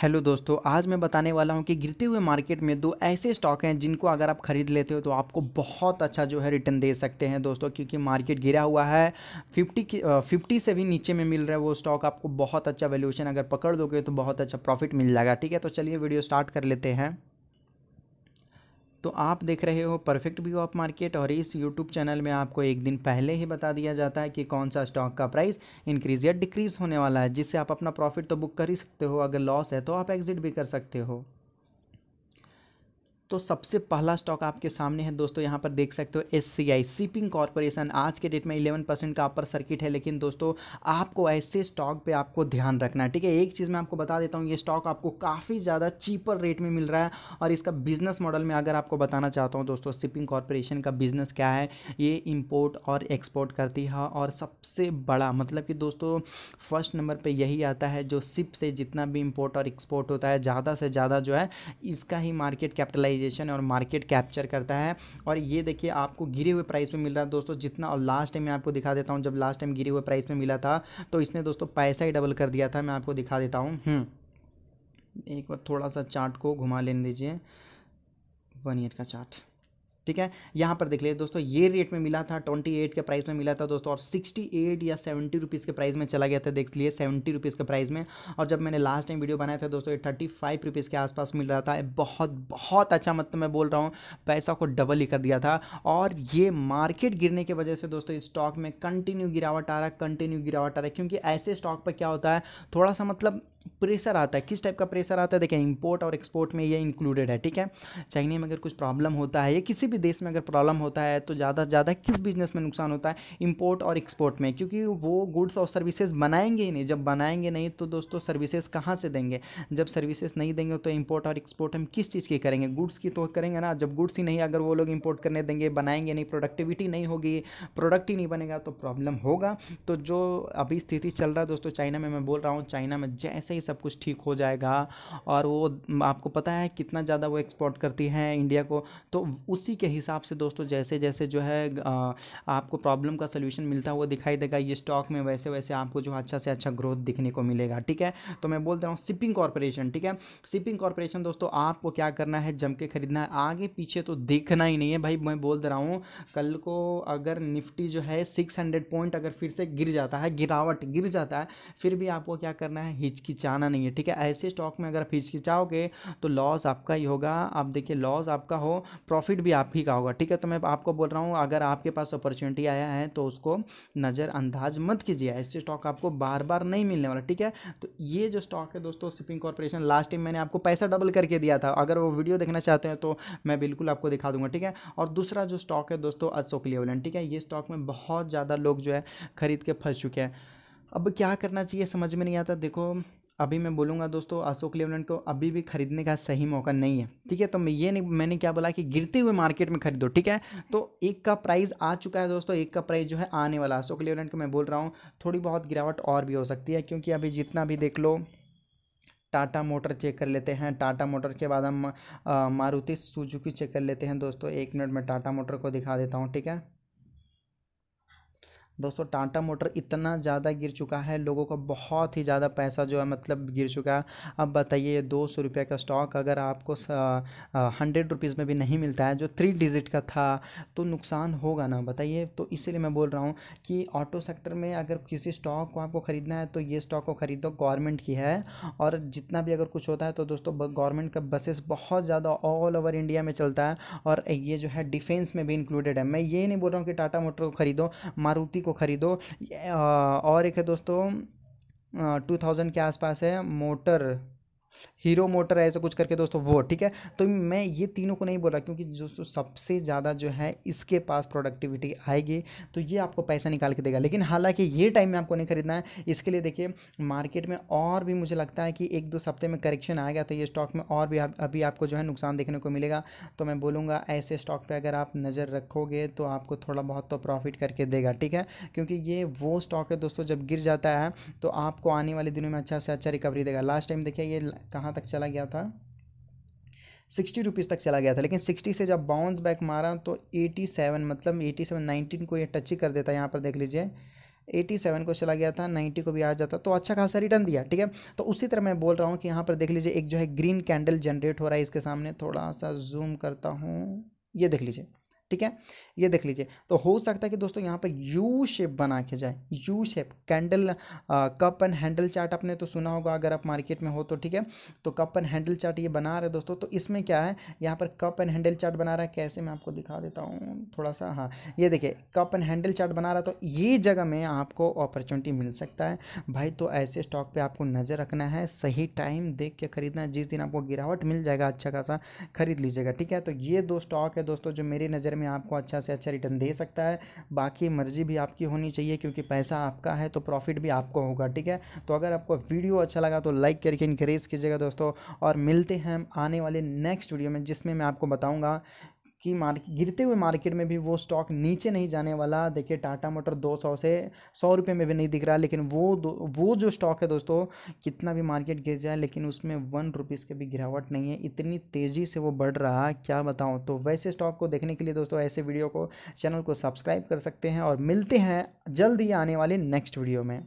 Hello दोस्तों, आज मैं बताने वाला हूँ कि गिरते हुए मार्केट में दो ऐसे स्टॉक हैं जिनको अगर आप खरीद लेते हो तो आपको बहुत अच्छा जो है रिटर्न दे सकते हैं दोस्तों, क्योंकि मार्केट गिरा हुआ है। फिफ्टी की फिफ्टी से भी नीचे में मिल रहा है वो स्टॉक आपको बहुत अच्छा वैल्यूशन अगर पकड़ दोगे तो बहुत अच्छा प्रॉफिट मिल जाएगा, ठीक है? तो चलिए वीडियो स्टार्ट कर लेते हैं। तो आप देख रहे हो परफेक्ट व्यू ऑफ़ मार्केट और इस यूट्यूब चैनल में आपको एक दिन पहले ही बता दिया जाता है कि कौन सा स्टॉक का प्राइस इंक्रीज या डिक्रीज होने वाला है, जिससे आप अपना प्रॉफिट तो बुक कर ही सकते हो, अगर लॉस है तो आप एग्जिट भी कर सकते हो। तो सबसे पहला स्टॉक आपके सामने है। दोस्तों, यहाँ पर देख सकते हो S C I shipping corporation आज के डेट में इलेवन परसेंट का अपर सर्किट है, लेकिन दोस्तों, आपको ऐसे स्टॉक पे आपको ध्यान रखना है, ठीक है? एक चीज़ मैं आपको बता देता हूँ, ये स्टॉक आपको काफ़ी ज़्यादा चीपर रेट में मिल रहा है और इसका बिज़नेस मॉडल में अगर आपको बताना चाहता हूँ, दोस्तों शिपिंग कॉरपोरेशन का बिज़नेस क्या है? ये इम्पोर्ट और एक्सपोर्ट करती है और सबसे बड़ा मतलब कि दोस्तों फ़र्स्ट नंबर पर यही आता है जो शिप से जितना भी इम्पोर्ट और एक्सपोर्ट होता है, ज़्यादा से ज़्यादा जो है, इसका ही मार्केट कैपिटलाइज कैपिटलाइजेशन और मार्केट कैप्चर करता है। और ये देखिए, आपको गिरे हुए प्राइस में मिल रहा है दोस्तों, जितना और लास्ट टाइम मैं आपको दिखा देता हूँ, जब लास्ट टाइम गिरे हुए प्राइस में मिला था तो इसने दोस्तों पैसा ही डबल कर दिया था, मैं आपको दिखा देता हूँ। हम्म। एक बार थोड़ा सा चार्ट को घुमा लेने दीजिए। वन ईयर का चार्ट ठीक है? यहाँ पर देख लीजिए दोस्तों, ये रेट में मिला था ट्वेंटी एट के प्राइस में मिला था दोस्तों, और सिक्सटी एट या सेवेंटी रुपीज़ के प्राइस में चला गया था, देख लिए सेवेंटी रुपीज़ के प्राइस में। और जब मैंने लास्ट टाइम वीडियो बनाया था दोस्तों, ये थर्टी फाइव रुपीज़ के आसपास मिल रहा था। बहुत बहुत अच्छा मतलब मैं बोल रहा हूँ, पैसा को डबल ही कर दिया था। और ये मार्केट गिरने की वजह से दोस्तों, इस स्टॉक में कंटिन्यू गिरावट आ रहा है कंटिन्यू गिरावट आ रहा है। क्योंकि ऐसे स्टॉक पर क्या होता है, थोड़ा सा मतलब प्रेशर आता है। किस टाइप का प्रेशर आता है? देखिए इंपोर्ट और एक्सपोर्ट में ये इंक्लूडेड है, ठीक है? चाइना में अगर कुछ प्रॉब्लम होता है या किसी भी देश में अगर प्रॉब्लम होता है तो ज़्यादा से ज़्यादा किस बिज़नेस में नुकसान होता है? इंपोर्ट और एक्सपोर्ट में, क्योंकि वो गुड्स और सर्विसेज़ बनाएँगे ही नहीं। जब बनाएँगे नहीं तो दोस्तों सर्विसेज़ कहाँ से देंगे? जब सर्विसेज़ नहीं देंगे तो इम्पोर्ट और एक्सपोर्ट हम किस चीज़ की करेंगे? गुड्स की तो करेंगे ना। जब गुड्स ही नहीं, अगर वो लोग इम्पोर्ट करने देंगे, बनाएँगे नहीं, प्रोडक्टिविटी नहीं होगी, प्रोडक्ट ही नहीं बनेगा तो प्रॉब्लम होगा। तो जो अभी स्थिति चल रहा है दोस्तों, चाइना में मैं बोल रहा हूँ, चाइना में जैसे ही सब कुछ ठीक हो जाएगा, और वो आपको पता है कितना ज़्यादा वो एक्सपोर्ट करती हैं इंडिया को तो उसी के हिसाब से दोस्तों जैसे जैसे जो है आपको प्रॉब्लम का सोल्यूशन मिलता हुआ दिखाई देगा, ये स्टॉक में वैसे वैसे आपको जो अच्छा से अच्छा ग्रोथ दिखने को मिलेगा, ठीक है? तो मैं बोल रहा हूँ शिपिंग कॉरपोरेशन ठीक है? शिपिंग कॉरपोरेशन दोस्तों आपको क्या करना है, जम के खरीदना है। आगे पीछे तो देखना ही नहीं है भाई, मैं बोल दे रहा हूँ, कल को अगर निफ्टी जो है सिक्स हंड्रेड पॉइंट अगर फिर से गिर जाता है, गिरावट गिर जाता है, फिर भी आपको क्या करना है, हिचकिचाना नहीं है, ठीक है? ऐसे स्टॉक में अगर आप हिचकिचाओगे तो लॉस आपका ही होगा। आप देखिए लॉस आपका हो प्रॉफिट भी आप ही का होगा। ठीक है तो मैं आपको बोल रहा हूँ, अगर आपके पास अपॉर्चुनिटी आया है तो उसको नज़रअंदाज मत कीजिए। ऐसे स्टॉक आपको बार बार नहीं मिलने वाला, ठीक है? तो ये जो स्टॉक है दोस्तों शिपिंग कॉर्पोरेशन लास्ट टाइम मैंने आपको पैसा डबल करके दिया था। अगर वो वीडियो देखना चाहते हैं तो मैं बिल्कुल आपको दिखा दूँगा, ठीक है? और दूसरा जो स्टॉक है दोस्तों, अशोक लेवलन, ठीक है? ये स्टॉक में बहुत ज़्यादा लोग जो है, खरीद के फंस चुके हैं। अब क्या करना चाहिए, समझ में नहीं आता। देखो अभी मैं बोलूँगा दोस्तों, अशोक लेवलैंड को अभी भी खरीदने का सही मौका नहीं है, ठीक है? तो मैं ये नहीं, मैंने क्या बोला कि गिरते हुए मार्केट में खरीदो, ठीक है? तो एक का प्राइस आ चुका है दोस्तों, एक का प्राइस जो है आने वाला अशोक लेवलैंड को मैं बोल रहा हूँ, थोड़ी बहुत गिरावट और भी हो सकती है, क्योंकि अभी जितना भी देख लो, टाटा मोटर चेक कर लेते हैं। टाटा मोटर के बाद हम मारुति सुजुकी चेक कर लेते हैं दोस्तों। एक मिनट में टाटा मोटर को दिखा देता हूँ, ठीक है? दोस्तों, टाटा मोटर इतना ज़्यादा गिर चुका है, लोगों का बहुत ही ज़्यादा पैसा जो है मतलब गिर चुका है। अब बताइए दो सौ रुपये का स्टॉक अगर आपको हंड्रेड रुपीज़ में भी नहीं मिलता है, जो थ्री डिजिट का था तो नुकसान होगा ना, बताइए। तो इसीलिए मैं बोल रहा हूँ कि ऑटो सेक्टर में अगर किसी स्टॉक को आपको ख़रीदना है तो ये स्टॉक को ख़रीदो, गवर्नमेंट की है। और जितना भी अगर कुछ होता है तो दोस्तों गवर्नमेंट का बसेस बहुत ज़्यादा ऑल ओवर इंडिया में चलता है। और ये जो है डिफेंस में भी इंक्लूडेड है। मैं ये नहीं बोल रहा हूँ कि टाटा मोटर को ख़रीदो, मारुति को को ख़रीदो। और एक है दोस्तों टू थाउज़ेंड के आसपास है मोटर। हीरो मोटर ऐसा कुछ करके दोस्तों वो ठीक है? तो मैं ये तीनों को नहीं बोला क्योंकि दोस्तों सबसे ज़्यादा जो है इसके पास प्रोडक्टिविटी आएगी तो ये आपको पैसा निकाल के देगा। लेकिन हालाँकि ये टाइम में आपको नहीं खरीदना है। इसके लिए देखिए मार्केट में और भी मुझे लगता है कि एक दो हफ़्ते में करेक्शन आएगा तो ये स्टॉक में और भी आप, अभी आपको जो है नुकसान देखने को मिलेगा। तो मैं बोलूँगा ऐसे स्टॉक पर अगर आप नज़र रखोगे तो आपको थोड़ा बहुत तो प्रॉफिट करके देगा ठीक है? क्योंकि ये वो स्टॉक है दोस्तों जब गिर जाता है तो आपको आने वाले दिनों में अच्छा से अच्छा रिकवरी देगा। लास्ट टाइम देखिए ये कहाँ तक चला गया था? सिक्सटी रुपीज़ तक चला गया था। लेकिन सिक्सटी से जब बाउंस बैक मारा तो एटी सेवन मतलब एटी सेवन नाइनटीन को ये टच ही कर देता है। यहाँ पर देख लीजिए एटी सेवन को चला गया था नाइन्टी को भी आ जाता। तो अच्छा खासा रिटर्न दिया, ठीक है? तो उसी तरह मैं बोल रहा हूँ कि यहाँ पर देख लीजिए, एक जो है ग्रीन कैंडल जनरेट हो रहा है इसके सामने। थोड़ा सा जूम करता हूँ। ये देख लीजिए। ठीक है? ये देख लीजिए। तो हो सकता है कि दोस्तों यहाँ पर यू शेप बना के जाए। U shape candle cup and handle chart आपने तो सुना होगा अगर आप मार्केट में हो तो ठीक है? तो कप एंड हैंडल चार्ट ये बना रहे दोस्तों। तो इसमें क्या है? यहाँ पर कप एंड हैंडल चार्ट बना रहा है। कैसे मैं आपको दिखा देता हूँ थोड़ा सा। हाँ ये देखिए कप एंड हैंडल चार्ट बना रहा है। तो ये जगह में आपको अपॉर्चुनिटी मिल सकता है। भाई तो ऐसे स्टॉक पर आपको नज़र रखना है। सही टाइम देख के खरीदना जिस दिन आपको गिरावट मिल जाएगा अच्छा खासा खरीद लीजिएगा, ठीक है? तो ये दो स्टॉक है दोस्तों जो मेरी नज़र में आपको अच्छा से अच्छा रिटर्न दे सकता है। बाकी मर्ज़ी भी आपकी होनी चाहिए क्योंकि पैसा आपका है तो प्रॉफिट भी आपको होगा, ठीक है? तो अगर आपको वीडियो अच्छा लगा तो लाइक करके इनक्रेज कीजिएगा दोस्तों और मिलते हैं हम आने वाले नेक्स्ट वीडियो में, जिसमें मैं आपको बताऊँगा कि मार्केट गिरते हुए मार्केट में भी वो स्टॉक नीचे नहीं जाने वाला। देखिए, टाटा मोटर 200 से सौ रुपये में भी नहीं दिख रहा, लेकिन वो वो जो स्टॉक है दोस्तों, कितना भी मार्केट गिर जाए, लेकिन उसमें वन रुपीज़ की भी गिरावट नहीं है। इतनी तेज़ी से वो बढ़ रहा है क्या बताऊँ? तो वैसे स्टॉक को देखने के लिए दोस्तों, ऐसे वीडियो को, चैनल को सब्सक्राइब कर सकते हैं और मिलते हैं जल्द ही आने वाले नेक्स्ट वीडियो में।